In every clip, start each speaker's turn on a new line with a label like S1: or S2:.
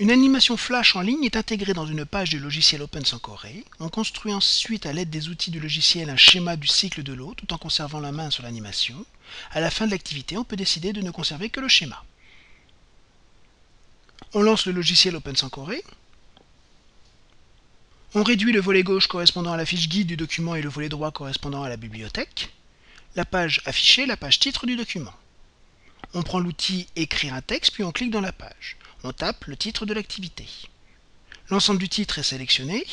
S1: Une animation flash en ligne est intégrée dans une page du logiciel OpenSankoré. On construit ensuite à l'aide des outils du logiciel un schéma du cycle de l'eau tout en conservant la main sur l'animation. À la fin de l'activité, on peut décider de ne conserver que le schéma. On lance le logiciel OpenSankoré. On réduit le volet gauche correspondant à la fiche guide du document et le volet droit correspondant à la bibliothèque. La page affichée, la page titre du document. On prend l'outil Écrire un texte, puis on clique dans la page on tape le titre de l'activité. L'ensemble du titre est sélectionné.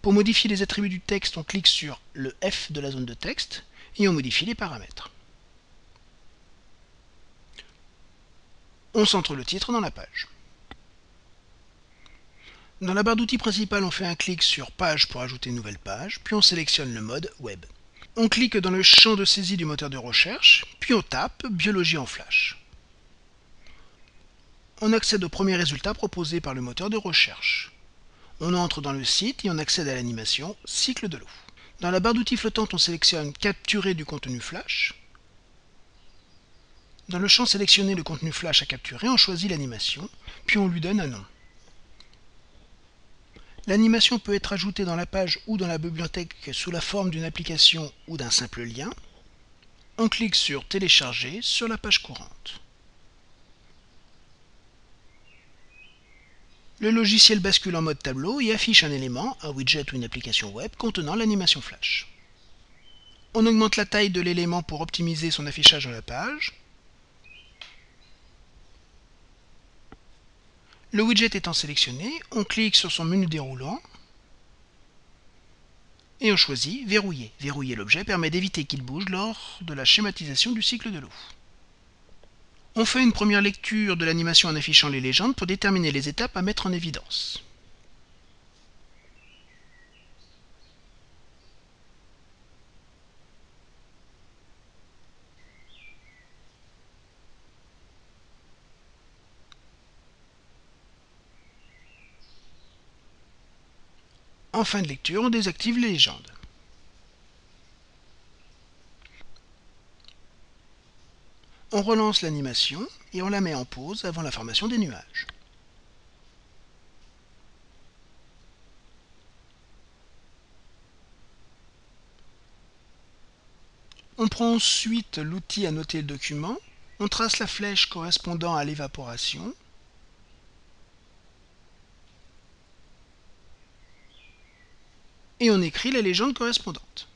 S1: Pour modifier les attributs du texte, on clique sur le F de la zone de texte et on modifie les paramètres. On centre le titre dans la page. Dans la barre d'outils principale, on fait un clic sur Page pour ajouter une nouvelle page, puis on sélectionne le mode Web. On clique dans le champ de saisie du moteur de recherche, puis on tape Biologie en flash on accède au premier résultat proposé par le moteur de recherche. On entre dans le site et on accède à l'animation Cycle de l'eau. Dans la barre d'outils flottante, on sélectionne Capturer du contenu flash. Dans le champ Sélectionner le contenu flash à capturer, on choisit l'animation, puis on lui donne un nom. L'animation peut être ajoutée dans la page ou dans la bibliothèque sous la forme d'une application ou d'un simple lien. On clique sur Télécharger sur la page courante. Le logiciel bascule en mode tableau et affiche un élément, un widget ou une application web contenant l'animation flash. On augmente la taille de l'élément pour optimiser son affichage dans la page. Le widget étant sélectionné, on clique sur son menu déroulant et on choisit Verrouiller. Verrouiller l'objet permet d'éviter qu'il bouge lors de la schématisation du cycle de l'eau. On fait une première lecture de l'animation en affichant les légendes pour déterminer les étapes à mettre en évidence. En fin de lecture, on désactive les légendes. On relance l'animation et on la met en pause avant la formation des nuages. On prend ensuite l'outil à noter le document, on trace la flèche correspondant à l'évaporation, et on écrit la légende correspondante.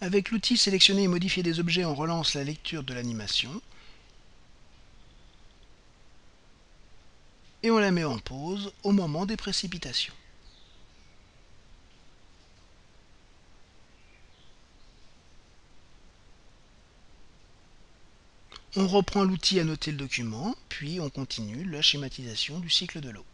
S1: Avec l'outil Sélectionner et modifier des objets, on relance la lecture de l'animation. Et on la met en pause au moment des précipitations. On reprend l'outil à noter le document, puis on continue la schématisation du cycle de l'eau.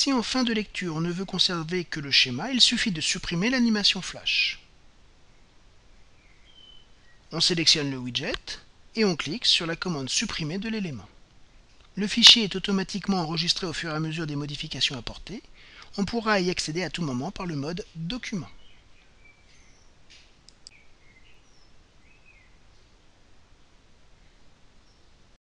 S1: Si en fin de lecture on ne veut conserver que le schéma, il suffit de supprimer l'animation flash. On sélectionne le widget et on clique sur la commande supprimer de l'élément. Le fichier est automatiquement enregistré au fur et à mesure des modifications apportées. On pourra y accéder à tout moment par le mode document.